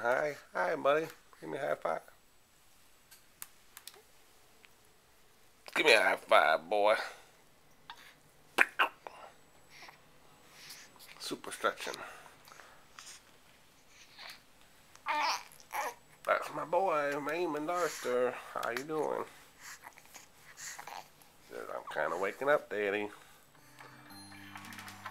Hi. Hi, buddy. Give me a high five. Give me a high five, boy. Super stretching. That's my boy, Raymond Arthur. How you doing? Says I'm kind of waking up, Daddy.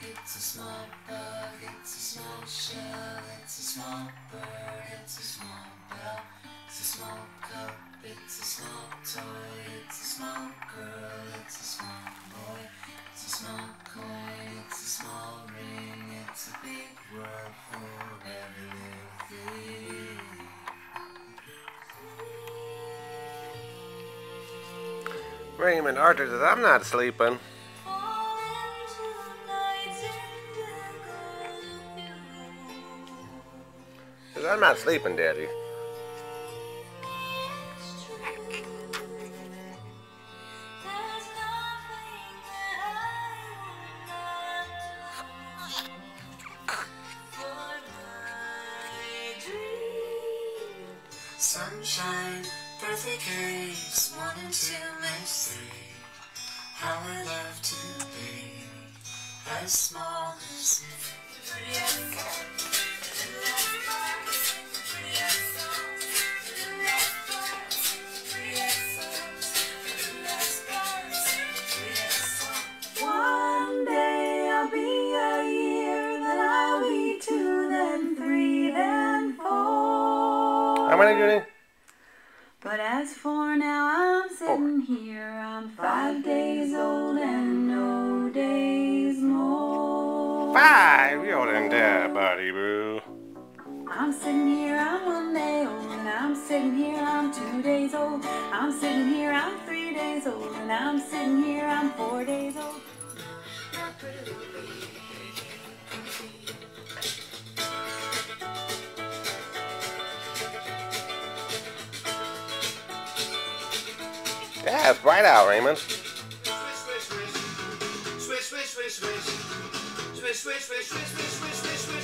It's a small bug, it's a small shell, it's a small bird, it's a small bell, it's a small cup, it's a small toy, it's a small girl, it's a small boy, it's a small coin, it's a small ring, it's a big world for every little thing. Raymond Arthur says I'm not sleeping. I'm not sleeping, Daddy. Sunshine, birthday cakes, one and two makes three. How I love to be as small as how many do you need? But as for now, I'm sitting Four. here. I'm five days old and no days more. Five? You're older than buddy boo. I'm sitting here, I'm one old, and I'm sitting here, I'm two days old. I'm sitting here, I'm three days old, and I'm sitting here, I'm four days old. Yeah, it's bright out, Raymond. Swish, swish, swish. Swish, swish, swish, swish. Swish, swish, swish, swish, swish, swish, swish.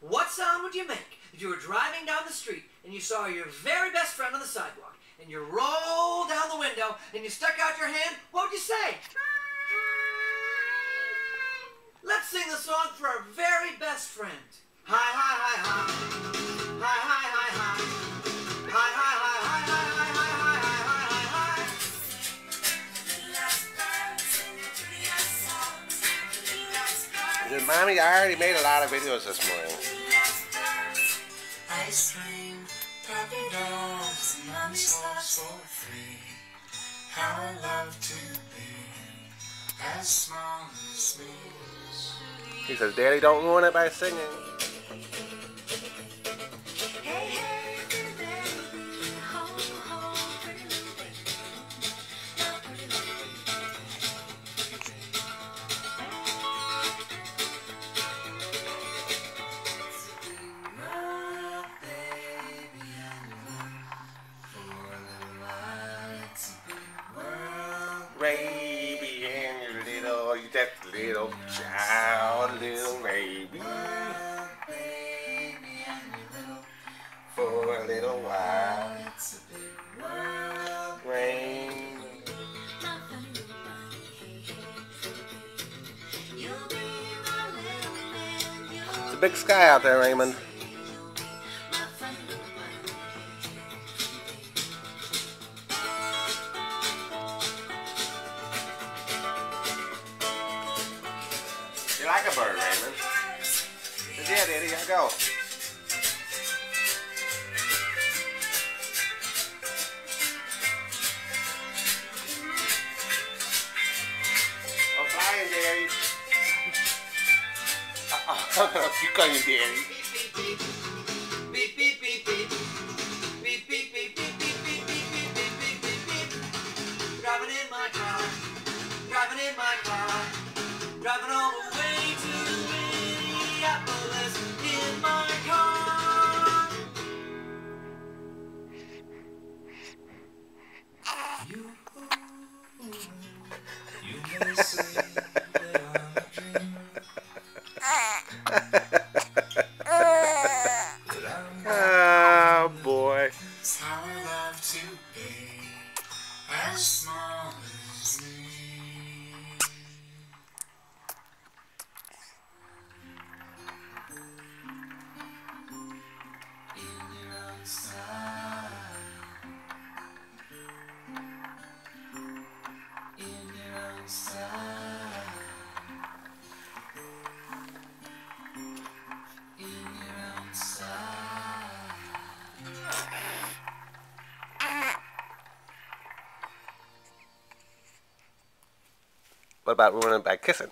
What sound would you make if you were driving down the street and you saw your very best friend on the sidewalk and you rolled down the window and you stuck out your hand? What would you say? Let's sing the song for our very best friend. Mommy, I already made a lot of videos this morning. Ice cream, puppy dogs, and mommy slots for free. How I love to be as small as me. He says, Daddy, don't ruin it by singing. That little child, little baby. For a little while. Rain. It's a big sky out there, Raymond. a bird, Raymond. Yeah, Daddy, I go. I'm flying, Daddy. you coming, Daddy. Beep, beep, beep, beep, beep, beep, beep, beep, beep. Driving in my car. Driving in my car driving all the way to Minneapolis in my car. You, you may say that I'm a dreamer, but I'm Oh ah, boy. What about ruining by kissing?